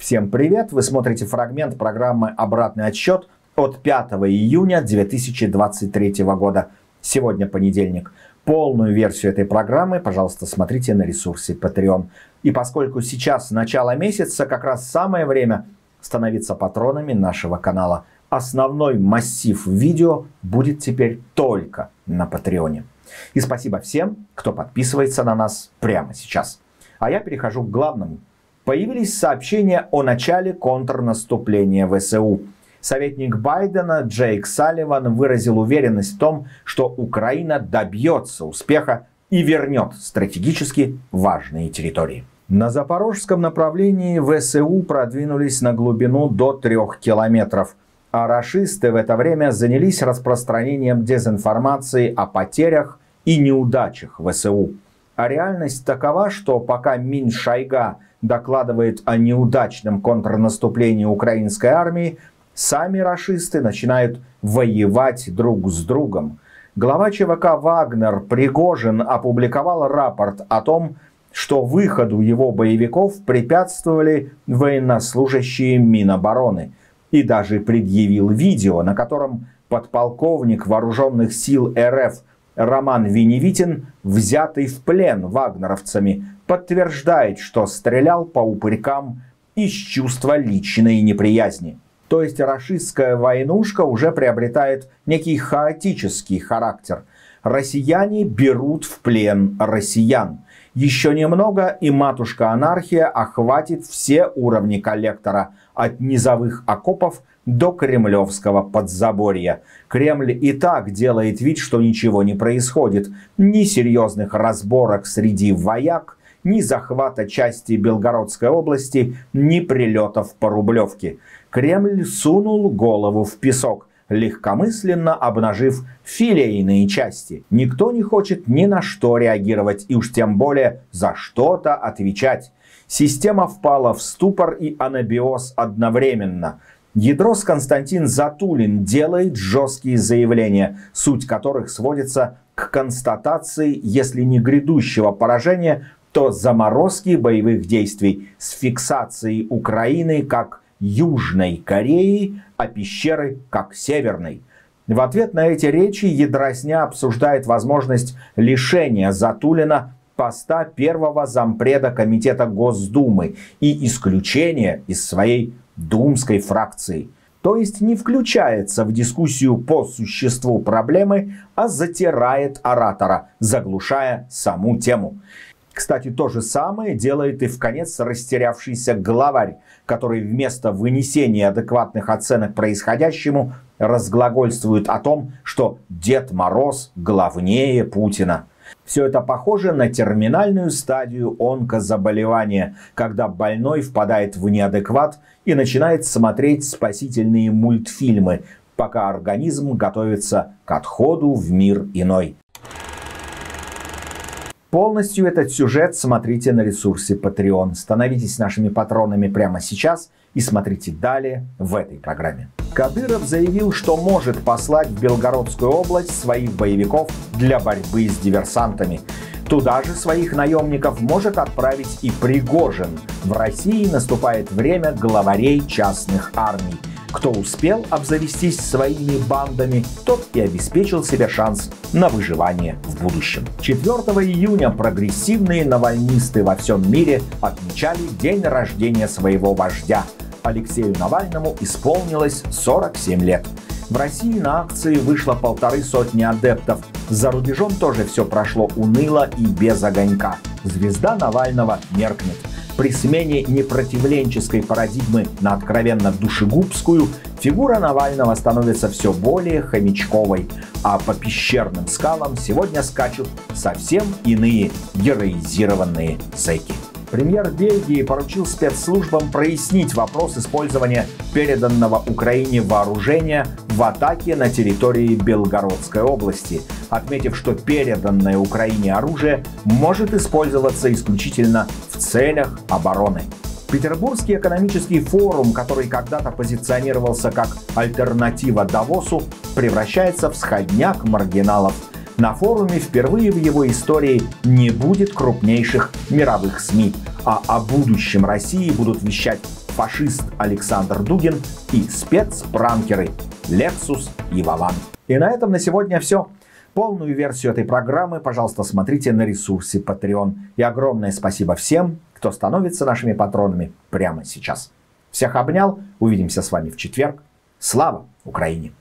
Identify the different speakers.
Speaker 1: Всем привет! Вы смотрите фрагмент программы «Обратный отсчет» от 5 июня 2023 года. Сегодня понедельник. Полную версию этой программы, пожалуйста, смотрите на ресурсе Patreon. И поскольку сейчас начало месяца, как раз самое время становиться патронами нашего канала. Основной массив видео будет теперь только на Патреоне. И спасибо всем, кто подписывается на нас прямо сейчас. А я перехожу к главному. Появились сообщения о начале контрнаступления ВСУ. Советник Байдена Джейк Салливан выразил уверенность в том, что Украина добьется успеха и вернет стратегически важные территории. На запорожском направлении ВСУ продвинулись на глубину до трех километров, а рашисты в это время занялись распространением дезинформации о потерях и неудачах ВСУ. А реальность такова, что пока Мин Шайга докладывает о неудачном контрнаступлении украинской армии, сами рашисты начинают воевать друг с другом. Глава ЧВК Вагнер Пригожин опубликовал рапорт о том, что выходу его боевиков препятствовали военнослужащие Минобороны. И даже предъявил видео, на котором подполковник вооруженных сил РФ Роман Веневитин, взятый в плен вагнеровцами, подтверждает, что стрелял по упырькам из чувства личной неприязни. То есть рашистская войнушка уже приобретает некий хаотический характер. Россияне берут в плен россиян. Еще немного, и матушка-анархия охватит все уровни коллектора, от низовых окопов до кремлевского подзаборья. Кремль и так делает вид, что ничего не происходит. Ни серьезных разборок среди вояк, ни захвата части Белгородской области, ни прилетов по Рублевке. Кремль сунул голову в песок, легкомысленно обнажив филейные части. Никто не хочет ни на что реагировать и уж тем более за что-то отвечать. Система впала в ступор и анабиоз одновременно. Ядрос Константин Затулин делает жесткие заявления, суть которых сводится к констатации, если не грядущего поражения, то заморозки боевых действий с фиксацией Украины как Южной Кореи, а пещеры как Северной. В ответ на эти речи Ядросня обсуждает возможность лишения Затулина поста первого зампреда Комитета Госдумы и исключения из своей думской фракции. То есть не включается в дискуссию по существу проблемы, а затирает оратора, заглушая саму тему. Кстати, то же самое делает и в конец растерявшийся главарь, который вместо вынесения адекватных оценок происходящему разглагольствует о том, что Дед Мороз главнее Путина. Все это похоже на терминальную стадию онкозаболевания, когда больной впадает в неадекват и начинает смотреть спасительные мультфильмы, пока организм готовится к отходу в мир иной. Полностью этот сюжет смотрите на ресурсе Patreon. Становитесь нашими патронами прямо сейчас и смотрите далее в этой программе. Кадыров заявил, что может послать в Белгородскую область своих боевиков для борьбы с диверсантами. Туда же своих наемников может отправить и Пригожин. В России наступает время главарей частных армий. Кто успел обзавестись своими бандами, тот и обеспечил себе шанс на выживание в будущем. 4 июня прогрессивные навальнисты во всем мире отмечали день рождения своего вождя. Алексею Навальному исполнилось 47 лет. В России на акции вышло полторы сотни адептов. За рубежом тоже все прошло уныло и без огонька. Звезда Навального меркнет. При смене непротивленческой парадигмы на откровенно душегубскую фигура Навального становится все более хомячковой, а по пещерным скалам сегодня скачут совсем иные героизированные зэки. Премьер Бельгии поручил спецслужбам прояснить вопрос использования переданного Украине вооружения в атаке на территории Белгородской области, отметив, что переданное Украине оружие может использоваться исключительно в целях обороны. Петербургский экономический форум, который когда-то позиционировался как альтернатива Давосу, превращается в сходняк маргиналов – на форуме впервые в его истории не будет крупнейших мировых СМИ, а о будущем России будут вещать фашист Александр Дугин и спецпранкеры Лексус и Вован. И на этом на сегодня все. Полную версию этой программы, пожалуйста, смотрите на ресурсе Patreon. И огромное спасибо всем, кто становится нашими патронами прямо сейчас. Всех обнял. Увидимся с вами в четверг. Слава Украине!